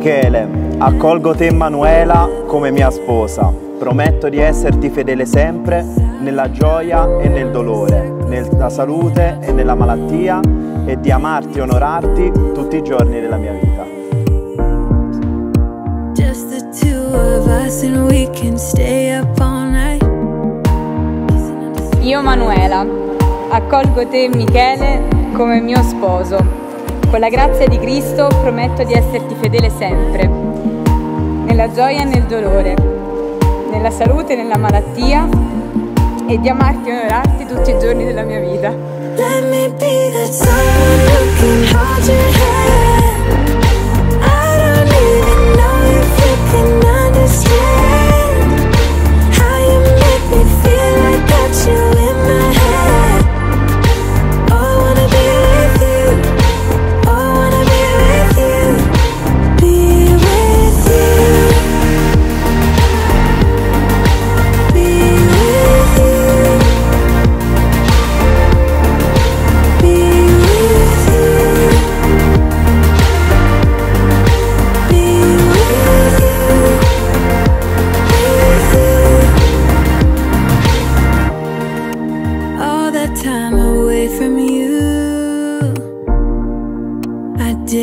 Michele, accolgo te Emanuela come mia sposa. Prometto di esserti fedele sempre nella gioia e nel dolore, nella salute e nella malattia e di amarti e onorarti tutti i giorni della mia vita. Just the two of us and we can stay up all night. Io Manuela, accolgo te Michele come mio sposo. Con la grazia di Cristo prometto di esserti fedele sempre, nella gioia e nel dolore, nella salute e nella malattia e di amarti e onorarti tutti i giorni della mia vita.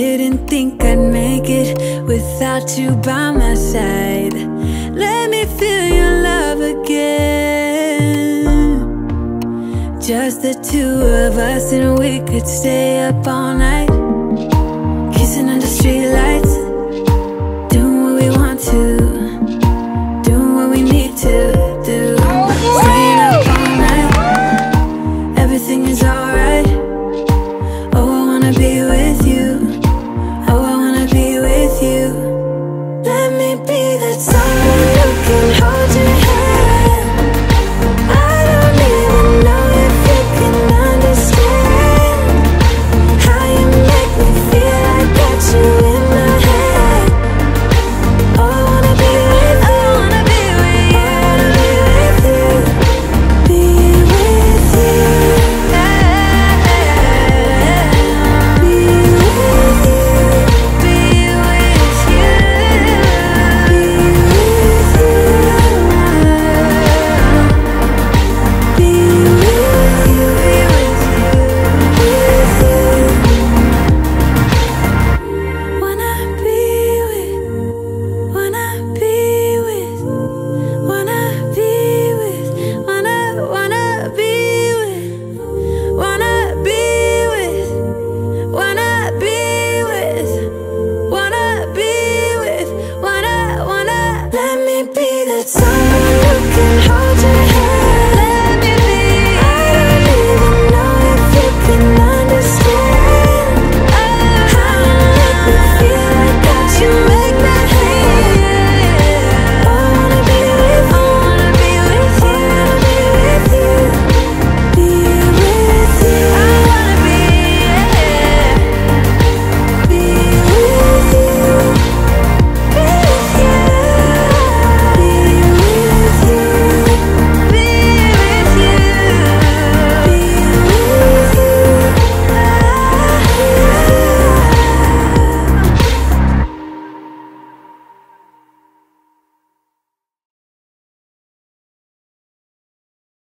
Didn't think I'd make it without you by my side. Let me feel your love again. Just the two of us, and we could stay up all night. Kissing under streetlights,